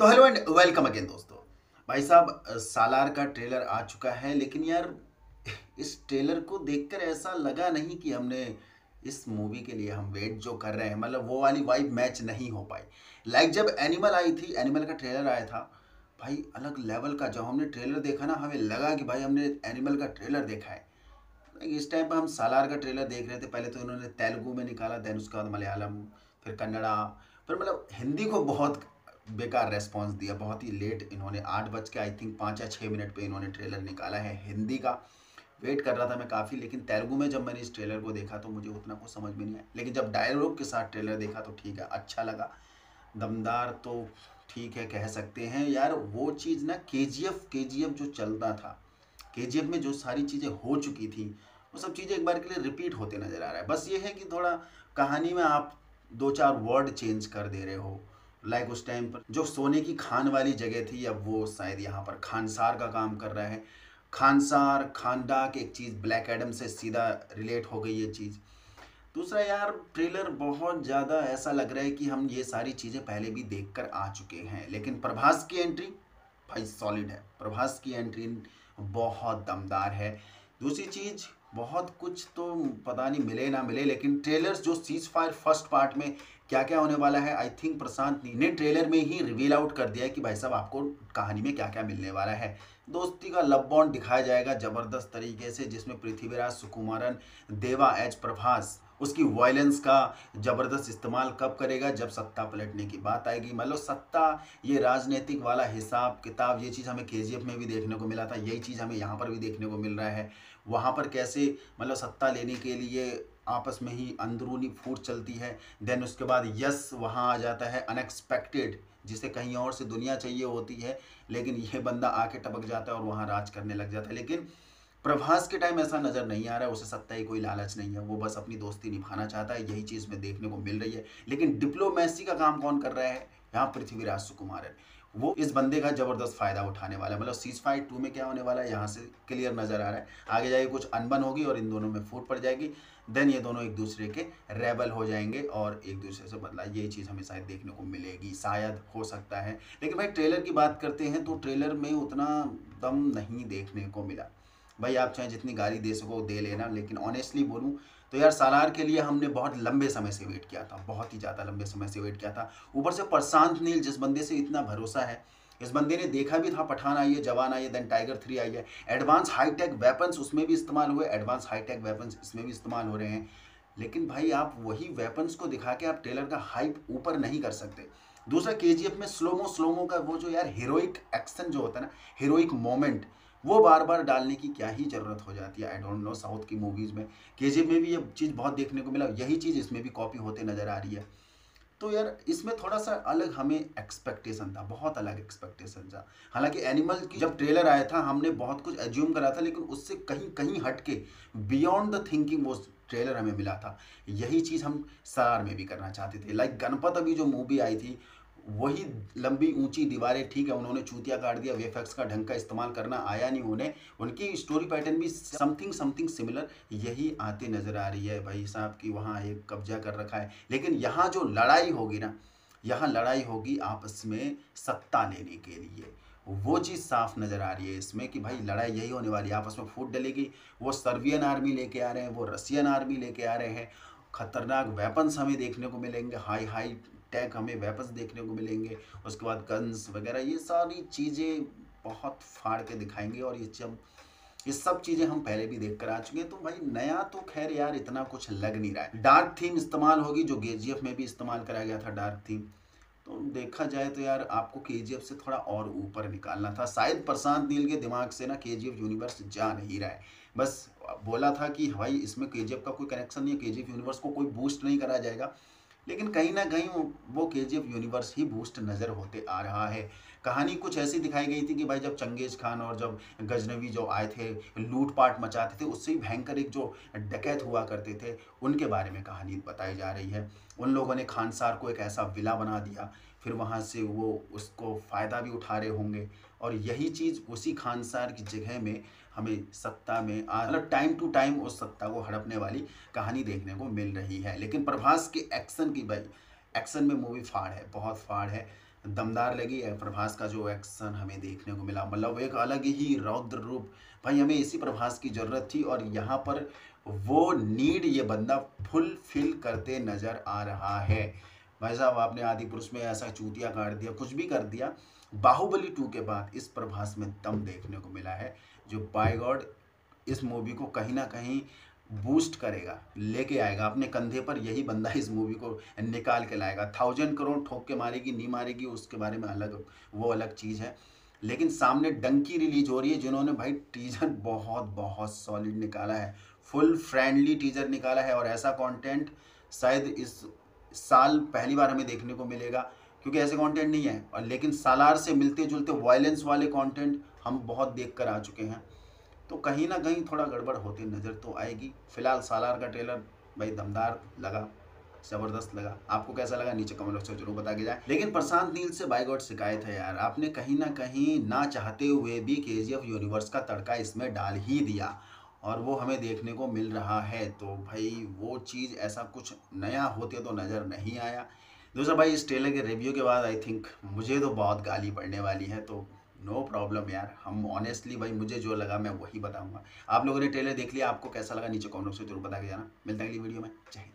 तो hello and welcome again दोस्तों। भाई साहब, सालार का ट्रेलर आ चुका है, लेकिन यार, इस ट्रेलर को देखकर ऐसा लगा नहीं कि हमने इस मूवी के लिए हम वेट जो कर रहे हैं मतलब वो वाली वाइब मैच नहीं हो पाई। लाइक जब एनिमल आई थी एनिमल का ट्रेलर आया था, भाई अलग लेवल का, जब हमने ट्रेलर देखा ना, हमें लगा कि भाई हमने एनिमल का ट्रेलर देखा है। इस टाइम पर हम सालार का ट्रेलर देख रहे थे, पहले तो इन्होंने तेलुगु में निकाला देन उसके बाद मलयालम, फिर कन्नड़ा, फिर मतलब हिंदी को बहुत बेकार रेस्पॉन्स दिया। बहुत ही लेट इन्होंने आठ बज के आई थिंक पाँच या छः मिनट पे इन्होंने ट्रेलर निकाला है हिंदी का। वेट कर रहा था मैं काफ़ी, लेकिन तेलुगु में जब मैंने इस ट्रेलर को देखा तो मुझे उतना कुछ समझ में नहीं आया। लेकिन जब डायलॉग के साथ ट्रेलर देखा तो ठीक है अच्छा लगा। दमदार तो ठीक है, कह सकते हैं। यार वो चीज़ ना के जी एफ़ के जी एफ़ जो चलता था के जी एफ़ में जो सारी चीज़ें हो चुकी थी, वो सब चीज़ें एक बार के लिए रिपीट होते नज़र आ रहा है। बस ये है कि थोड़ा कहानी में आप दो चार वर्ड चेंज कर दे रहे हो। लाइक उस टाइम पर, जो सोने की खान वाली जगह थी, अब वो शायद यहाँ पर खानसार का काम कर रहा है। खानसार खानडाक एक चीज़ ब्लैक एडम से सीधा रिलेट हो गई ये चीज़। दूसरा यार ट्रेलर बहुत ज़्यादा ऐसा लग रहा है कि हम ये सारी चीज़ें पहले भी देख कर आ चुके हैं। लेकिन प्रभास की एंट्री भाई सॉलिड है। प्रभास की एंट्री बहुत दमदार है। दूसरी चीज़ बहुत कुछ तो पता नहीं मिले ना मिले, लेकिन ट्रेलर्स जो सीज फायर फ़र्स्ट पार्ट में क्या क्या होने वाला है आई थिंक प्रशांत ने ट्रेलर में ही रिवील आउट कर दिया है कि भाई साहब आपको कहानी में क्या क्या मिलने वाला है। दोस्ती का लव बॉन्ड दिखाया जाएगा ज़बरदस्त तरीके से, जिसमें पृथ्वीराज सुकुमारन, देवा एच प्रभास उसकी वायलेंस का ज़बरदस्त इस्तेमाल कब करेगा? जब सत्ता पलटने की बात आएगी। मतलब सत्ता, ये राजनीतिक वाला हिसाब किताब, ये चीज़ हमें के में भी देखने को मिला था, यही चीज़ हमें यहाँ पर भी देखने को मिल रहा है। वहाँ पर कैसे मतलब सत्ता लेने के लिए आपस में ही अंदरूनी फूट चलती है। देन उसके बाद यस वहाँ आ जाता है अनएक्सपेक्टेड जिसे कहीं और से दुनिया चाहिए होती है, लेकिन यह बंदा आके टपक जाता है और वहाँ राज करने लग जाता है। लेकिन प्रभास के टाइम ऐसा नज़र नहीं आ रहा है उसे सत्ता ही कोई लालच नहीं है, वो बस अपनी दोस्ती निभाना चाहता है, यही चीज़ में देखने को मिल रही है। लेकिन डिप्लोमेसी का काम कौन कर रहा है? यहाँ पृथ्वीराज सुकुमार है वो इस बंदे का ज़बरदस्त फ़ायदा उठाने वाला है। मतलब सीज फाइट टू में क्या होने वाला है? यहाँ से क्लियर नज़र आ रहा है। आगे जाके कुछ अनबन होगी और इन दोनों में फूट पड़ जाएगी। देन ये दोनों एक दूसरे के रेबल हो जाएँगे और एक दूसरे से बदला। ये चीज़ हमें शायद देखने को मिलेगी। शायद हो सकता है। लेकिन भाई ट्रेलर की बात करते हैं तो ट्रेलर में उतना दम नहीं देखने को मिला। भाई, आप चाहे जितनी गाली दे सको, दे लेना, लेकिन ऑनेस्टली बोलूँ तो यार सालार के लिए हमने बहुत लंबे समय से वेट किया था, बहुत ही ज़्यादा लंबे समय से वेट किया था। ऊपर से प्रशांत नील, जिस बंदे से इतना भरोसा है, इस बंदे ने देखा भी था, पठान आई है, जवान आई है देन टाइगर थ्री आई है। एडवांस हाईटेक वेपन्स उसमें भी इस्तेमाल हुए एडवांस हाईटेक वेपन्स इसमें भी इस्तेमाल हो रहे हैं। लेकिन भाई, आप वही वेपन्स को दिखा के आप ट्रेलर का हाइप ऊपर नहीं कर सकते। दूसरा के में स्लोमो स्लोमो का वो जो यार हीरोइक एक्शन जो होता है ना हीरोइक मोमेंट वो बार बार डालने की क्या ही ज़रूरत हो जाती है? आई डोंट नो साउथ की मूवीज़ में। के में भी ये चीज़ बहुत देखने को मिला, यही चीज़ इसमें भी कॉपी होते नज़र आ रही है। तो यार, इसमें थोड़ा सा अलग हमें एक्सपेक्टेशन था, बहुत अलग एक्सपेक्टेशन था। हालाँकि एनिमल की जब ट्रेलर आया था, हमने बहुत कुछ एज्यूम करा था, लेकिन उससे कहीं कहीं हट के बियॉन्ड द थिंकिंग वो ट्रेलर हमें मिला था। यही चीज़ हम सरार में भी करना चाहते थे। लाइक गणपत अभी जो मूवी आई थी वही लंबी ऊँची दीवारें, ठीक है, उन्होंने चूतिया काट दिया वेफेक्स का ढंग का इस्तेमाल करना आया नहीं उन्हें। उनकी स्टोरी पैटर्न भी समथिंग समथिंग सिमिलर यही आती नज़र आ रही है भाई साहब की, वहाँ एक कब्जा कर रखा है। लेकिन यहाँ जो लड़ाई होगी ना, यहाँ लड़ाई होगी आपस में सत्ता लेने के लिए। वो चीज़ साफ़ नज़र आ रही है इसमें कि भाई लड़ाई यही होने वाली है, आपस में फूट डलेगी। वो सर्बियन आर्मी लेके आ रहे हैं, वो रसियन आर्मी लेके आ रहे हैं। खतरनाक वेपन्स हमें देखने को मिलेंगे हाई हाई टैग हमें वेपन्स देखने को मिलेंगे, उसके बाद गन्स वगैरह, ये सारी चीज़ें बहुत फाड़ के दिखाएँगे और ये जब, ये सब चीज़ें हम पहले भी देख कर आ चुके हैं। तो भाई, नया तो खैर यार इतना कुछ लग नहीं रहा है। डार्क थीम इस्तेमाल होगी, जो के में भी इस्तेमाल करा गया था डार्क थीम तो देखा जाए तो यार, आपको के से थोड़ा और ऊपर निकालना था। शायद प्रशांत नील के दिमाग से ना के यूनिवर्स जा नहीं रहा है। बस बोला था कि भाई, इसमें के का कोई कनेक्शन नहीं है के यूनिवर्स को कोई बूस्ट नहीं करा जाएगा। लेकिन कहीं ना कहीं वो के जी यूनिवर्स ही बूस्ट नज़र होते आ रहा है। कहानी कुछ ऐसी दिखाई गई थी कि भाई जब चंगेज खान और जब गजनवी जो आए थे, लूटपाट मचाते थे, उससे ही भयंकर एक जो डकैत हुआ करते थे, उनके बारे में कहानी बताई जा रही है। उन लोगों ने खानसार को एक ऐसा विला बना दिया, फिर वहाँ से वो उसको फ़ायदा भी उठा रहे होंगे। और यही चीज़ उसी खानसार की जगह में हमें सत्ता में मतलब टाइम टू टाइम उस सत्ता को हड़पने वाली कहानी देखने को मिल रही है। लेकिन प्रभास के एक्शन की भाई, एक्शन में मूवी फाड़ है, बहुत फाड़ है। दमदार लगी है। प्रभास का जो एक्शन हमें देखने को मिला मतलब एक अलग ही रौद्र रूप। भाई, हमें इसी प्रभास की ज़रूरत थी और यहाँ पर वो नीड ये बंदा फुलफिल करते नज़र आ रहा है। भाई साहब, आपने आदि पुरुष में ऐसा चूतिया काट दिया, कुछ भी कर दिया, बाहुबली टू के बाद इस प्रभास में दम देखने को मिला है, जो बाय गॉड इस मूवी को कहीं ना कहीं बूस्ट करेगा, लेके आएगा, अपने कंधे पर यही बंदा इस मूवी को निकाल के लाएगा। थाउज़ेंड करोड़ ठोक के मारेगी, नहीं मारेगी, उसके बारे में अलग, वो अलग चीज़ है। लेकिन सामने डंकी रिलीज़ हो रही है, जिन्होंने भाई टीजर बहुत बहुत सॉलिड निकाला है। फुल फ्रेंडली टीजर निकाला है और ऐसा कंटेंट शायद इस साल पहली बार हमें देखने को मिलेगा, क्योंकि ऐसे कंटेंट नहीं है। और लेकिन सालार से मिलते जुलते वायलेंस वाले कंटेंट हम बहुत देख कर आ चुके हैं। तो कहीं ना कहीं थोड़ा गड़बड़ होती नज़र तो आएगी। फ़िलहाल सालार का ट्रेलर भाई दमदार लगा, ज़बरदस्त लगा। आपको कैसा लगा नीचे कमेंट बॉक्स में ज़रूर बता के जाए। लेकिन प्रशांत नील से बाई गॉड शिकायत है यार, आपने कहीं ना कहीं ना चाहते हुए भी के यूनिवर्स का तड़का इसमें डाल ही दिया और वो हमें देखने को मिल रहा है। तो भाई वो चीज़ ऐसा कुछ नया होते तो नज़र नहीं आया। दूसरा भाई इस ट्रेलर के रिव्यू के बाद आई थिंक मुझे तो बहुत गाली पड़ने वाली है तो नो प्रॉब्लम यार, हम ऑनेस्टली भाई मुझे जो लगा मैं वही बताऊँगा। आप लोगों ने ट्रेलर देख लिया, आपको कैसा लगा, नीचे कॉमेंट से ज़रूर बता के जाना। मिलता है अगली वीडियो में चाहिए